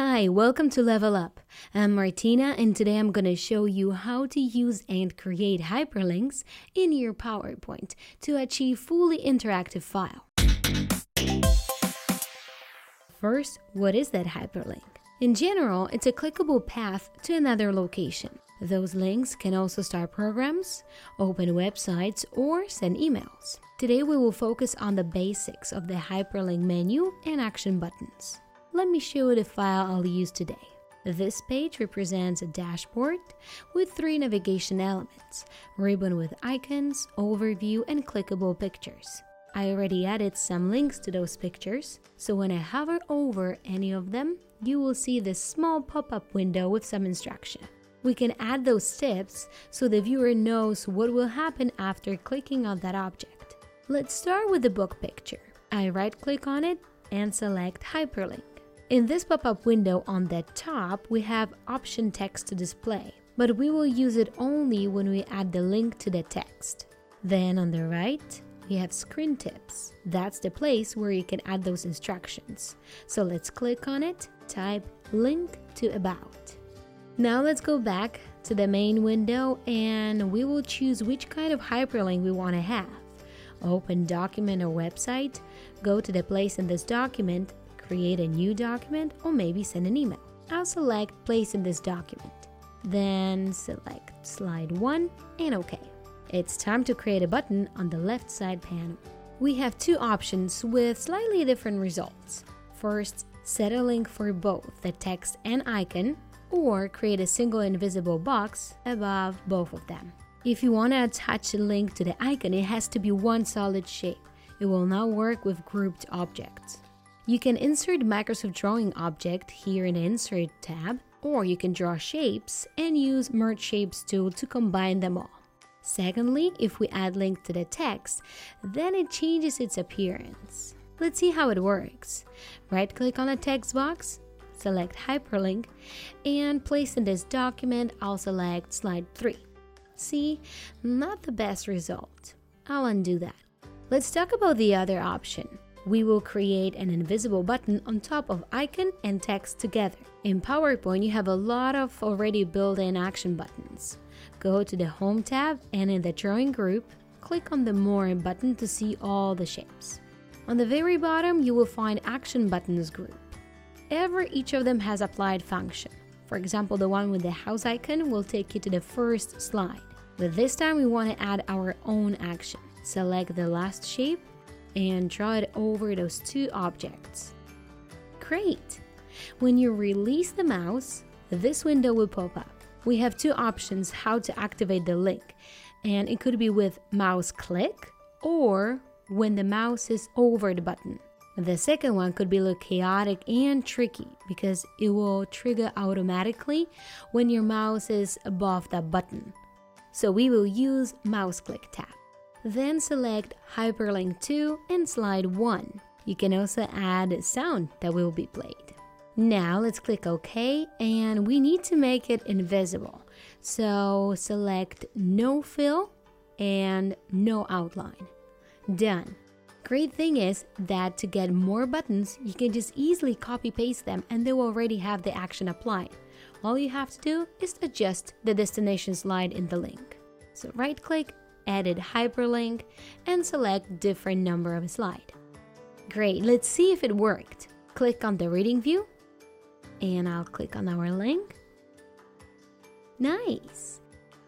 Hi, welcome to Level Up. I'm Martina and today I'm going to show you how to use and create hyperlinks in your PowerPoint to achieve fully interactive file. First, what is that hyperlink? In general, it's a clickable path to another location. Those links can also start programs, open websites, or send emails. Today we will focus on the basics of the hyperlink menu and action buttons. Let me show you the file I'll use today. This page represents a dashboard with three navigation elements, ribbon with icons, overview, and clickable pictures. I already added some links to those pictures, so when I hover over any of them, you will see this small pop-up window with some instruction. We can add those tips so the viewer knows what will happen after clicking on that object. Let's start with the book picture. I right-click on it and select Hyperlink. In this pop-up window on the top, we have option text to display, but we will use it only when we add the link to the text. Then on the right, we have screen tips. That's the place where you can add those instructions. So let's click on it, type link to about. Now let's go back to the main window and we will choose which kind of hyperlink we want to have. Open document or website, go to the place in this document create a new document, or maybe send an email. I'll select Place in this document. Then select Slide 1 and OK. It's time to create a button on the left side panel. We have two options with slightly different results. First, set a link for both the text and icon, or create a single invisible box above both of them. If you want to attach a link to the icon, it has to be one solid shape. It will not work with grouped objects. You can insert Microsoft Drawing object here in the Insert tab, or you can draw shapes and use Merge Shapes tool to combine them all. Secondly, if we add link to the text, then it changes its appearance. Let's see how it works. Right click on the text box, select hyperlink, and place in this document, I'll select slide 3. See, not the best result. I'll undo that. Let's talk about the other option we will create an invisible button on top of icon and text together. In PowerPoint, you have a lot of already built-in action buttons. Go to the Home tab and in the Drawing group, click on the More button to see all the shapes. On the very bottom, you will find Action Buttons group. Every each of them has applied function. For example, the one with the house icon will take you to the first slide. But this time we want to add our own action. Select the last shape and draw it over those two objects. Great! When you release the mouse, this window will pop up. We have two options how to activate the link, and it could be with mouse click or when the mouse is over the button. The second one could be a little chaotic and tricky because it will trigger automatically when your mouse is above that button. So we will use mouse click tap. Then select Hyperlink to and slide 1. You can also add a sound that will be played. Now let's click OK and we need to make it invisible. So select No Fill and No Outline. Done. Great thing is that to get more buttons, you can just easily copy paste them and they will already have the action applied. All you have to do is adjust the destination slide in the link. So right click edit hyperlink, and select different number of slide. Great, let's see if it worked. Click on the reading view, and I'll click on our link. Nice!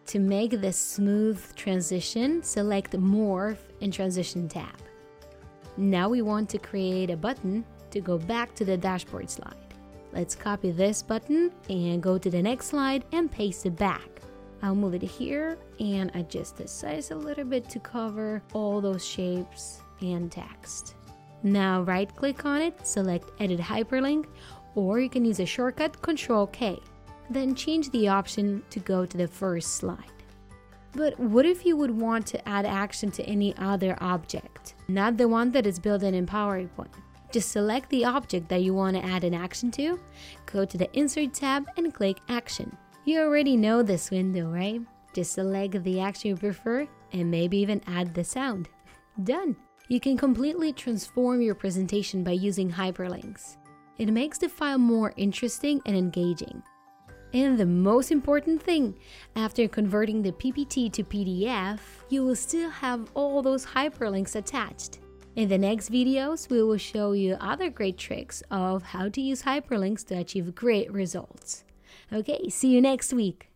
To make this smooth transition, select Morph in Transition tab. Now we want to create a button to go back to the dashboard slide. Let's copy this button and go to the next slide and paste it back. I'll move it here and adjust the size a little bit to cover all those shapes and text. Now right click on it, select edit hyperlink, or you can use a shortcut Ctrl K. Then change the option to go to the first slide. But what if you would want to add action to any other object, not the one that is built in in PowerPoint? Just select the object that you want to add an action to, go to the Insert tab and click Action. You already know this window, right? Just select the action you prefer and maybe even add the sound. Done! You can completely transform your presentation by using hyperlinks. It makes the file more interesting and engaging. And the most important thing, after converting the PPT to PDF, you will still have all those hyperlinks attached. In the next videos, we will show you other great tricks of how to use hyperlinks to achieve great results. Okay, see you next week.